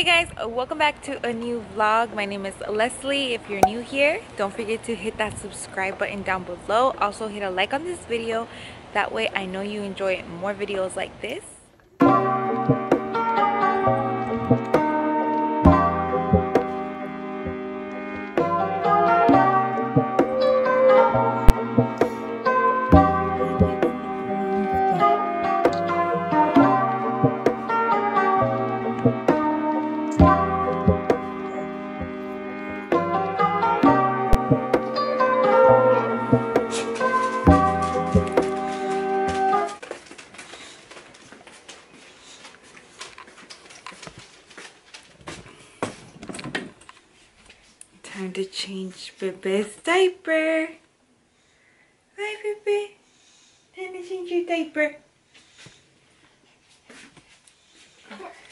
Hey guys, uh, welcome back to a new vlog. My name is Leslie. If you're new here, don't forget to hit that subscribe button down below. Also hit a like on this video. That way I know you enjoy more videos like this. Change diaper. Hi, Bebe. Time to change your diaper. Oh.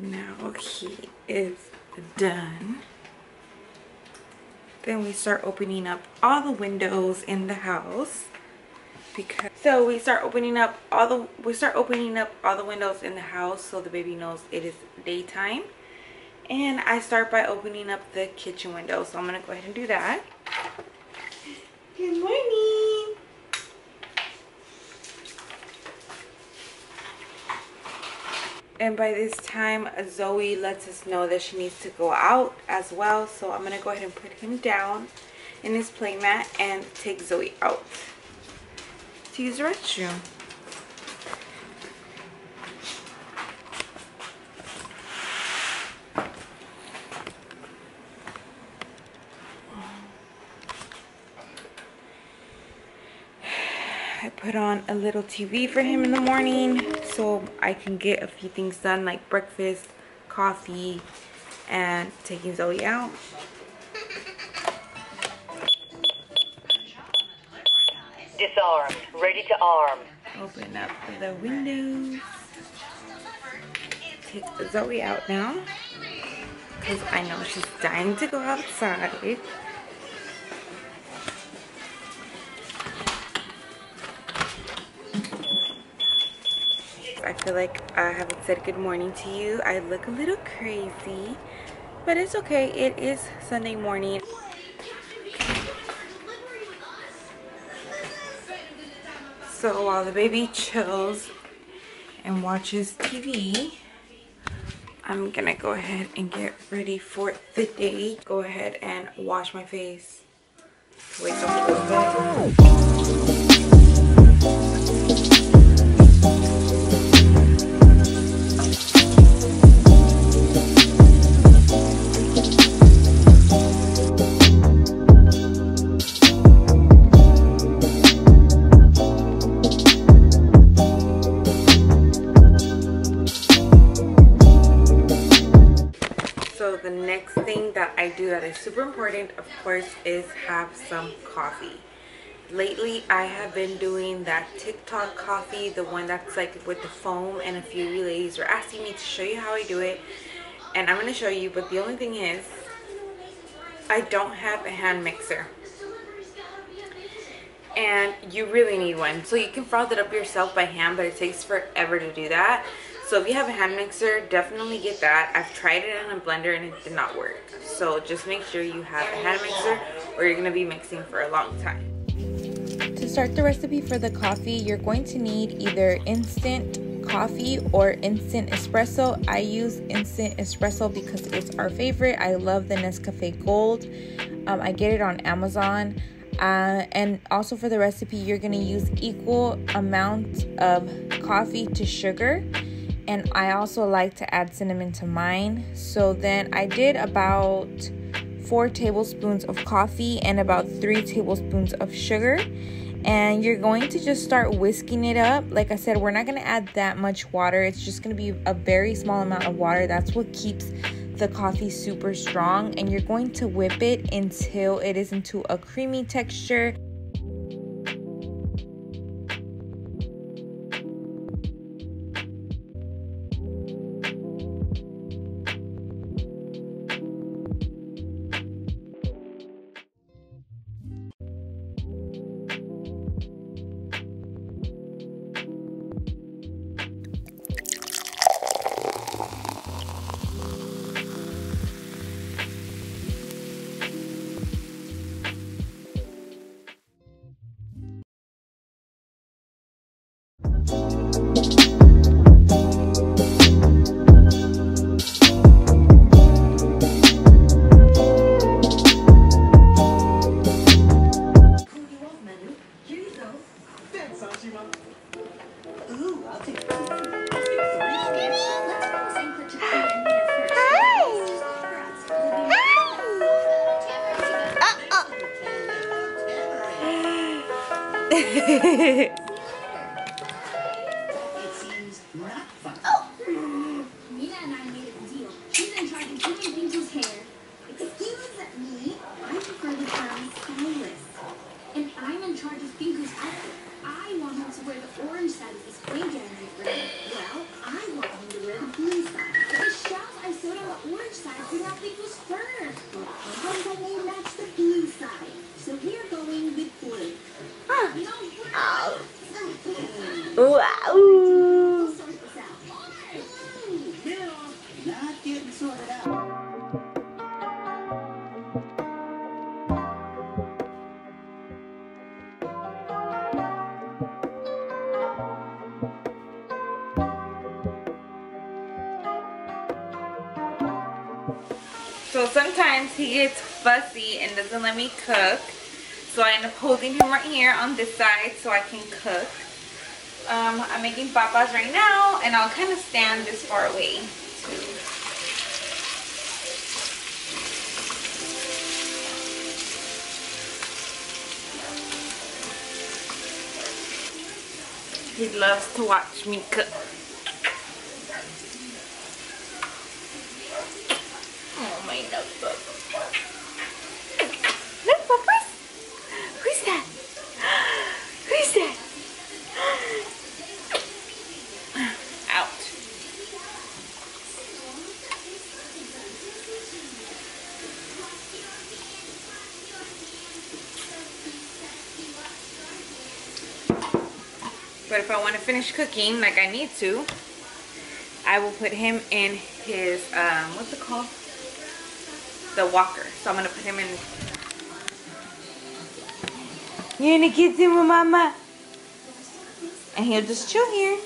Now he is done. Then we start opening up all the windows in the house. Because so we start opening up all the we start opening up all the windows in the house so the baby knows it is daytime. And I start by opening up the kitchen window. So I'm gonna go ahead and do that. Good morning. And by this time Zoe lets us know that she needs to go out as well. So I'm gonna go ahead and put him down in his playmat and take Zoe out. To use the restroom I put on a little TV for him in the morning so I can get a few things done like breakfast, coffee, and taking Zoe out. Disarmed. Ready to arm. Open up the windows. Take Zoe out now because I know she's dying to go outside. Feel like I haven't said good morning to you. I look a little crazy, but it's okay. It is Sunday morning. So while the baby chills and watches TV, I'm gonna go ahead and get ready for the day. Go ahead and wash my face. Wake up super important, of course, is have some coffee. Lately, I have been doing that TikTok coffee, the one that's like with the foam and a few of you ladies are asking me to show you how I do it. And I'm going to show you, but the only thing is, I don't have a hand mixer. And you really need one. So you can froth it up yourself by hand, but it takes forever to do that. So if you have a hand mixer, definitely get that. I've tried it in a blender and it did not work. So just make sure you have a hand mixer or you're gonna be mixing for a long time. To start the recipe for the coffee, you're going to need either instant coffee or instant espresso. I use instant espresso because it's our favorite. I love the Nescafe Gold. Um, I get it on Amazon. Uh, and also for the recipe, you're gonna use equal amount of coffee to sugar and I also like to add cinnamon to mine. So then I did about four tablespoons of coffee and about three tablespoons of sugar. And you're going to just start whisking it up. Like I said, we're not going to add that much water. It's just going to be a very small amount of water. That's what keeps the coffee super strong. And you're going to whip it until it is into a creamy texture. Me cook. So I end up holding him right here on this side so I can cook. Um, I'm making papas right now and I'll kind of stand this far away. He loves to watch me cook. Oh my. Notebook, who's, who's that? Who's that? Out. But if I want to finish cooking like I need to, I will put him in his, um, what's it called? The walker. So I'm going to put him in. You're in the kitchen with mama. And he'll just chill here,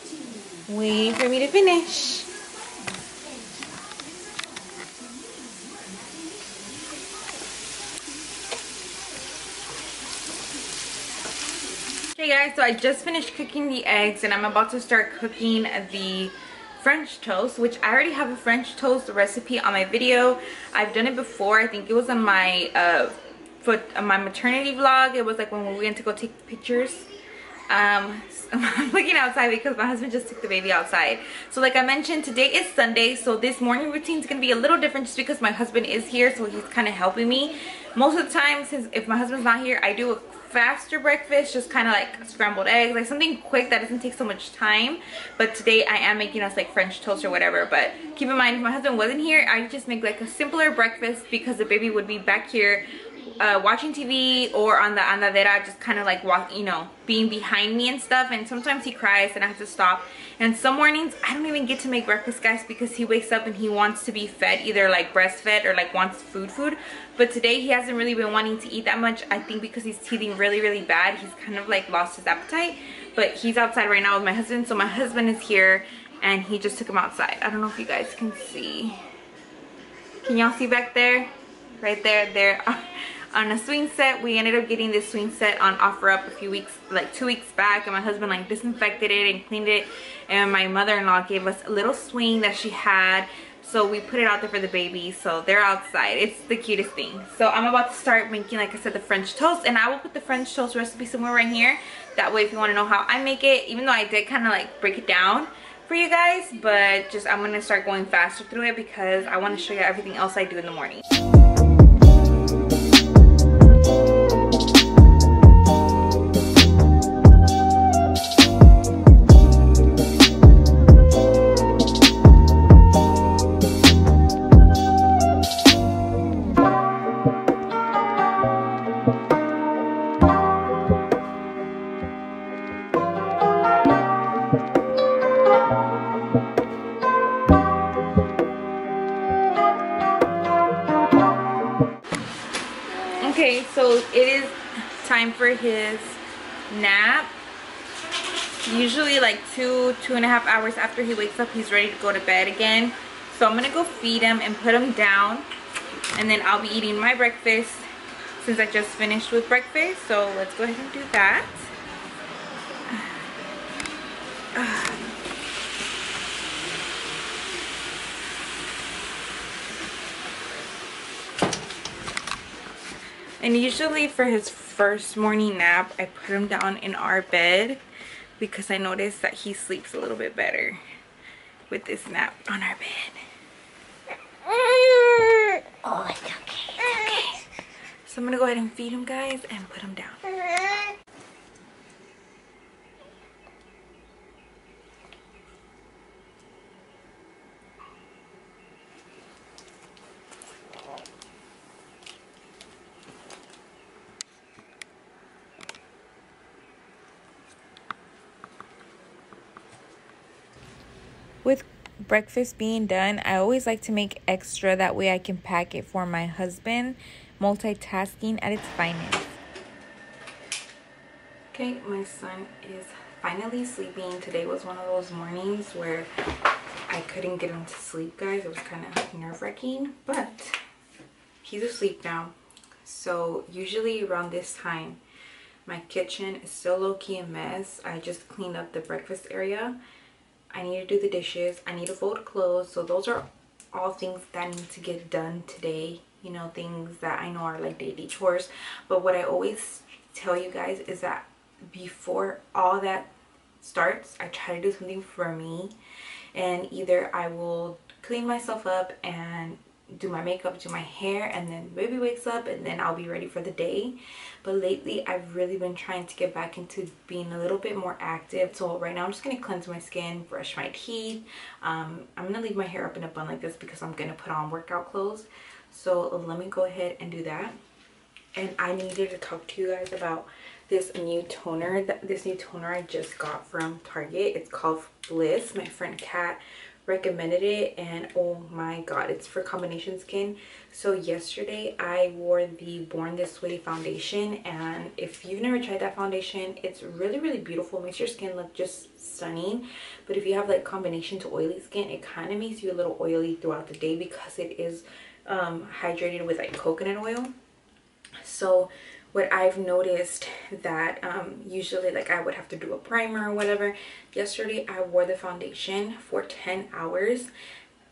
waiting for me to finish. Okay guys, so I just finished cooking the eggs and I'm about to start cooking the French toast, which I already have a French toast recipe on my video. I've done it before. I think it was on my uh, foot my maternity vlog. It was like when we went to go take pictures. Um, I'm looking outside because my husband just took the baby outside. So like I mentioned, today is Sunday, so this morning routine is gonna be a little different just because my husband is here, so he's kind of helping me. Most of the time, since if my husband's not here, I do a faster breakfast, just kind of like scrambled eggs, like something quick that doesn't take so much time. But today I am making us like French toast or whatever. But keep in mind, if my husband wasn't here, I'd just make like a simpler breakfast because the baby would be back here uh, watching TV or on the andadera, just kind of like walk, you know, being behind me and stuff. And sometimes he cries and I have to stop. And some mornings I don't even get to make breakfast, guys, because he wakes up and he wants to be fed, either like breastfed or like wants food food. But today he hasn't really been wanting to eat that much. I think because he's teething really, really bad, he's kind of like lost his appetite. But he's outside right now with my husband, so my husband is here and he just took him outside. I don't know if you guys can see. Can y'all see back there? Right there, They're on a swing set. We ended up getting this swing set on OfferUp a few weeks like two weeks back and my husband like disinfected it and cleaned it and my mother-in-law gave us a little swing that she had so we put it out there for the baby so they're outside. It's the cutest thing. So i'm about to start making like i said the french toast and i will put the french toast recipe somewhere right here. That way if you want to know how i make it even though i did kind of like break it down for you guys but just i'm gonna start going faster through it because i want to show you everything else i do in the morning for his nap. Usually like two, two and a half hours after he wakes up, he's ready to go to bed again. So I'm gonna go feed him and put him down. And then I'll be eating my breakfast since I just finished with breakfast. So let's go ahead and do that. And usually for his first morning nap, I put him down in our bed because I noticed that he sleeps a little bit better with this nap on our bed. Oh, it's okay, it's okay. So I'm gonna go ahead and feed him guys and put him down. with breakfast being done, I always like to make extra. That way I can pack it for my husband. Multitasking at its finest. Okay, my son is finally sleeping. Today was one of those mornings where I couldn't get him to sleep, guys. It was kind of nerve-wracking, but he's asleep now. So usually around this time, my kitchen is still low-key a mess. I just cleaned up the breakfast area I need to do the dishes. I need to fold clothes. So those are all things that need to get done today. You know, things that I know are like daily chores. But what I always tell you guys is that before all that starts, I try to do something for me. And either I will clean myself up and do my makeup, do my hair, and then baby wakes up and then I'll be ready for the day. But lately, I've really been trying to get back into being a little bit more active. So right now, I'm just going to cleanse my skin, brush my teeth. Um, I'm going to leave my hair up in a bun like this because I'm going to put on workout clothes. So let me go ahead and do that. And I needed to talk to you guys about this new toner. This new toner I just got from Target. It's called Bliss. My friend Kat recommended it and oh my god it's for combination skin. So yesterday i wore the born this way foundation and if you've never tried that foundation it's really really beautiful. It makes your skin look just stunning but if you have like combination to oily skin it kind of makes you a little oily throughout the day because it is um, hydrated with like coconut oil. So what I've noticed that um, usually like I would have to do a primer or whatever. Yesterday I wore the foundation for 10 hours.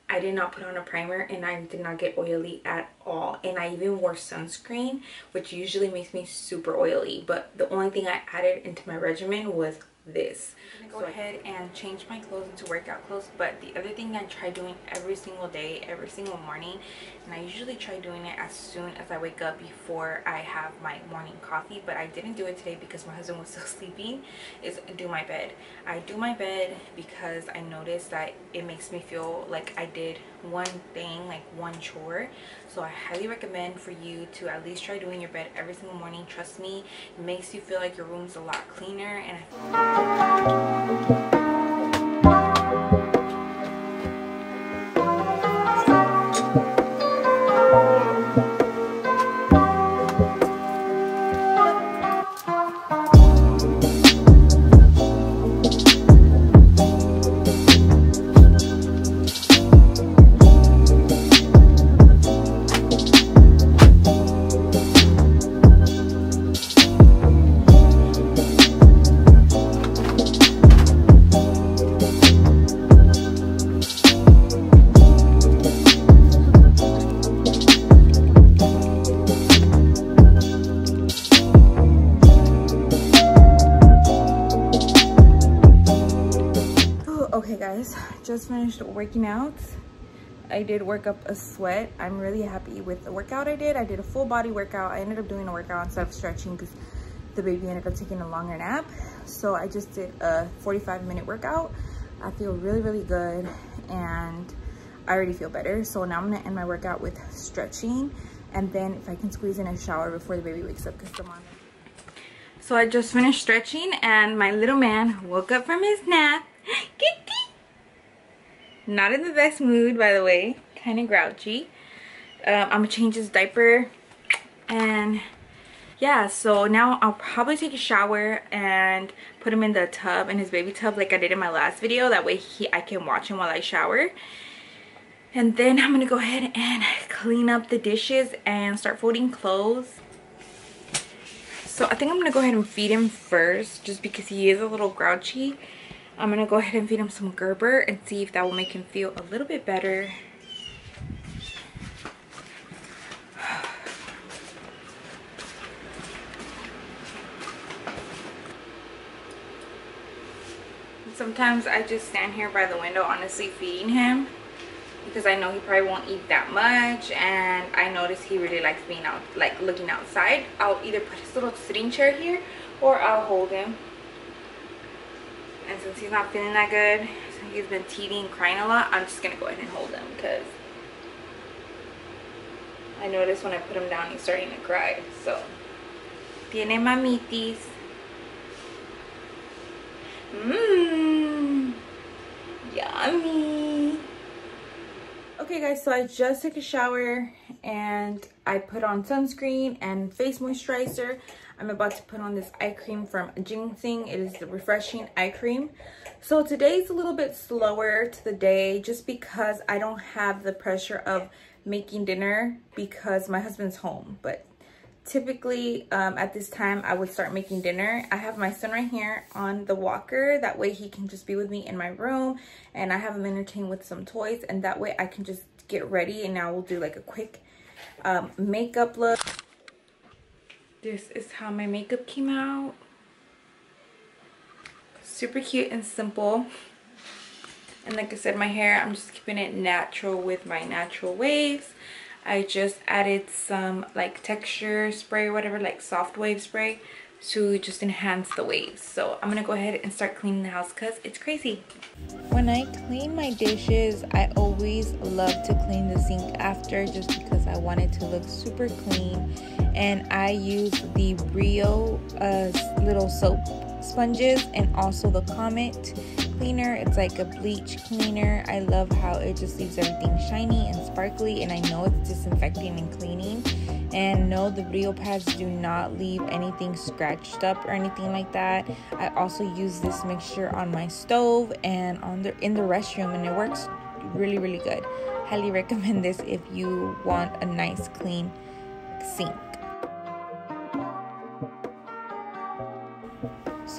I did not put on a primer and I did not get oily at all. And I even wore sunscreen, which usually makes me super oily. But the only thing I added into my regimen was this. I'm gonna go so ahead and change my clothes into workout clothes but the other thing I try doing every single day every single morning and I usually try doing it as soon as I wake up before I have my morning coffee but I didn't do it today because my husband was still sleeping is do my bed I do my bed because I noticed that it makes me feel like I did one thing like one chore. So I highly recommend for you to at least try doing your bed every single morning. Trust me it makes you feel like your room's a lot cleaner and just finished working out I did work up a sweat. I'm really happy with the workout I did. I did a full body workout. I ended up doing a workout instead of stretching because the baby ended up taking a longer nap. So I just did a 45 minute workout. I feel really, really good and I already feel better. So now I'm gonna end my workout with stretching and then if I can squeeze in a shower before the baby wakes up because the mom. So I just finished stretching and my little man woke up from his nap. Not in the best mood, by the way. Kind of grouchy. Um, I'm gonna change his diaper. And yeah, so now I'll probably take a shower and put him in the tub, in his baby tub like I did in my last video. That way he, I can watch him while I shower. And then I'm gonna go ahead and clean up the dishes and start folding clothes. So I think I'm gonna go ahead and feed him first just because he is a little grouchy. I'm gonna go ahead and feed him some Gerber and see if that will make him feel a little bit better. Sometimes I just stand here by the window honestly feeding him because I know he probably won't eat that much and I notice he really likes being out like looking outside. I'll either put his little sitting chair here or I'll hold him since he's not feeling that good, he's been teething crying a lot, I'm just gonna go ahead and hold him because I noticed when I put him down he's starting to cry. So tiene mamitis. Mmm. Yummy. Okay guys, so I just took a shower and I put on sunscreen and face moisturizer. I'm about to put on this eye cream from Ginseng. It is the refreshing eye cream. So today's a little bit slower to the day just because I don't have the pressure of making dinner because my husband's home. But typically um, at this time I would start making dinner. I have my son right here on the walker. That way he can just be with me in my room and I have him entertained with some toys and that way I can just get ready and now we'll do like a quick um, makeup look. This is how my makeup came out. Super cute and simple. And like I said, my hair, I'm just keeping it natural with my natural waves. I just added some like texture spray or whatever, like soft wave spray to just enhance the waves. So I'm gonna go ahead and start cleaning the house because it's crazy. When I clean my dishes, I always love to clean the sink after just because I want it to look super clean. And I use the Brillo uh, little soap sponges and also the Comet cleaner. It's like a bleach cleaner. I love how it just leaves everything shiny and sparkly and I know it's disinfecting and cleaning. And no, the Brillo pads do not leave anything scratched up or anything like that. I also use this mixture on my stove and on the in the restroom and it works really really good. Highly recommend this if you want a nice clean sink.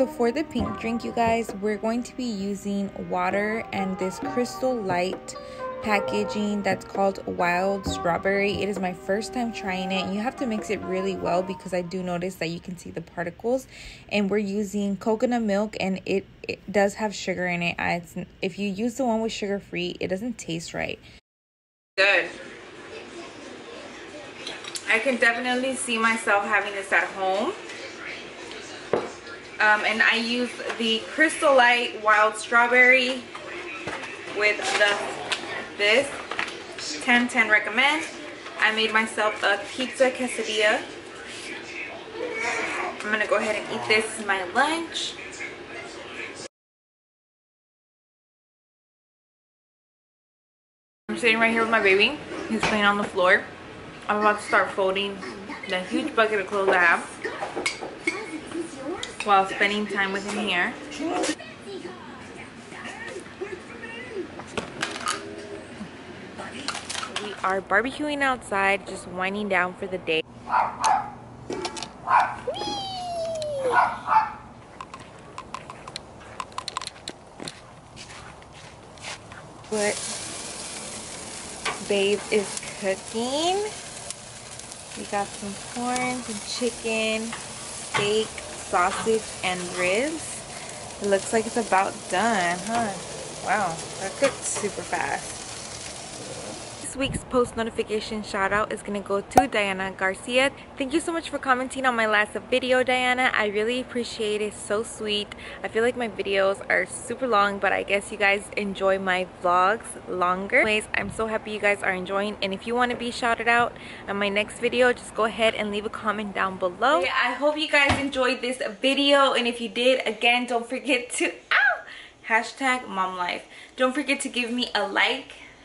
So for the pink drink, you guys, we're going to be using water and this crystal light packaging that's called wild strawberry. It is my first time trying it. You have to mix it really well because i do notice that you can see the particles. And we're using coconut milk and it, it does have sugar in it. It's, if you use the one with sugar free it doesn't taste right. Good. I can definitely see myself having this at home um, and I use the Crystal Light Wild Strawberry with the this 10-10 recommend. I made myself a pizza quesadilla. I'm gonna go ahead and eat this as my lunch. I'm sitting right here with my baby. He's playing on the floor. I'm about to start folding the huge bucket of clothes I have while spending time with him here. We are barbecuing outside, just winding down for the day. What Babe is cooking. We got some corn, some chicken, steak, sausage and ribs. It looks like it's about done, huh? Wow, that cooked super fast. This week's post notification shout out is going to go to Diana Garcia. Thank you so much for commenting on my last video, Diana. I really appreciate it. So sweet. I feel like my videos are super long, but I guess you guys enjoy my vlogs longer. Anyways, I'm so happy you guys are enjoying. And if you want to be shouted out on my next video, just go ahead and leave a comment down below. Okay, I hope you guys enjoyed this video. And if you did, again, don't forget to... Ow! Hashtag mom life. Don't forget to give me a like